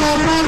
Bye-bye.